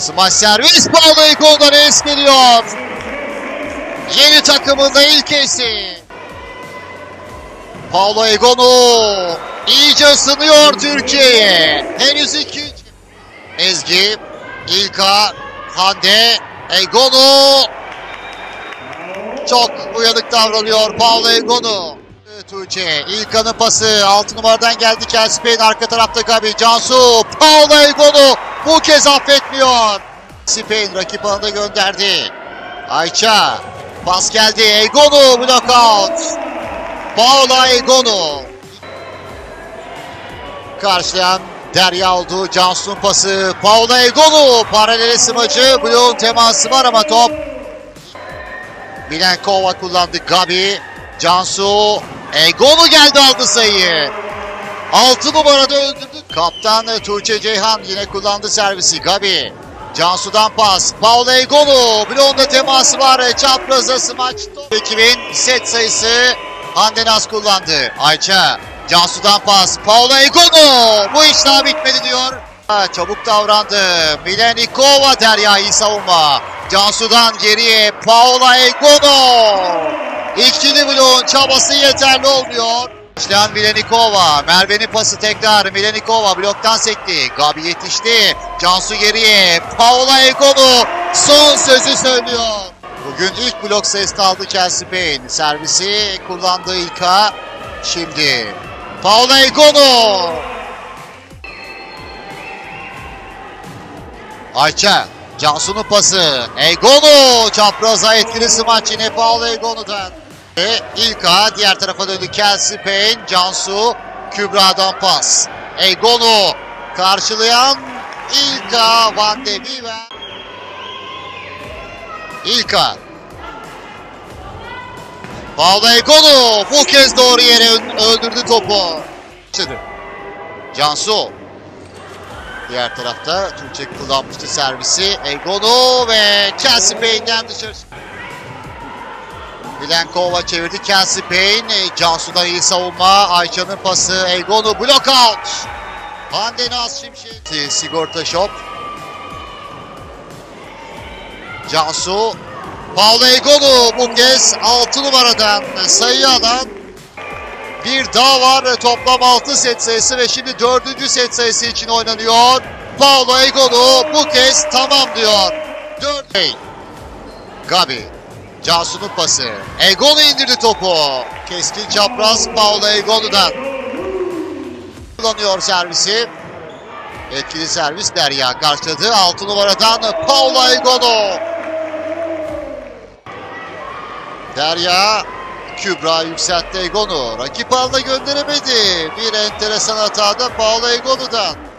Smash servis Paulo Egon'dan es geliyor. Yeni takımında ilk esi. Paulo Egonu iyice ısınıyor Türkiye'ye. Henüz iki. Ezgi, İlka, Hande, Egonu. Çok uyanık davranıyor Paulo Egonu. Tuğçe, İlkan'ın pası 6 numaradan geldi Kelsipe'nin arka tarafta Gabi, Cansu, Paulo Egonu bu kez affetmiyor. Spain rakip alanda gönderdi. Ayça, pas geldi, Egonu blockout. Paula Egonu. Karşılayan Derya oldu. Cansu'nun pası. Paula Egonu. Paralel smacı. Bloğun teması var ama top. Milenkova kullandı. Gabi. Cansu. Egonu geldi aldı sayıyı. 6 numarada öldürdü. Kaptan Tuğçe Ceyhan yine kullandı servisi. Gabi. Cansu'dan pas. Paula Egonu. Bloğunda teması var. Çapraza smaç. Ekibin set sayısı Hande Naz kullandı. Ayça. Cansu'dan pas. Paula Egonu. Bu iş daha bitmedi diyor. Çabuk davrandı. Milenikova Derya'yı savunma. Cansu'dan geriye Paula Egonu. İkili bloğun çabası yeterli olmuyor. İşleyen Milenikova. Merve'nin pası tekrar. Milenikova bloktan sekti. Gabi yetişti. Cansu geriye. Paula Egonu son sözü söylüyor. Bugün ilk blok sayısını aldı Chelsea Payne. Servisi kullandığı İlka. Şimdi Paula Egonu. Ayça. Cansu'nun pası. Egonu. Çapraza etkili smaç yine Paula Egonu'dan. Ve İlka diğer tarafa döndü Chelsea Payne. Cansu. Kübra'dan pas. Egonu. Karşılayan İlka Van de Viven. İlka. Paula Egonu bu kez doğru yere öldürdü topu. Cansu. Diğer tarafta Tuğçe kullanmıştı servisi. Egonu ve Chelsea Payne'den dışarı. Milenkova çevirdi Chelsea Payne. Cansu'dan iyi savunma. Ayça'nın pası. Egonu block out. Hande Naz Şimşek. Sigorta Shop. Cansu. Paolo Egonu bu kez 6 numaradan sayı alan bir daha var. Toplam 6 set sayısı ve şimdi 4. set sayısı için oynanıyor. Paolo Egonu bu kez tamam diyor. 4 hey. Gabi. Cansu'nun pası. Egonu indirdi topu. Keskin çapraz Paolo Egonu'dan. Kullanıyor servisi. Etkili servis Derya karşıladı. 6 numaradan Paolo Egonu. Derya Kübra yükseltti Egon'u. Rakip alda gönderemedi. Bir enteresan hatada Paolo Egonu'dan.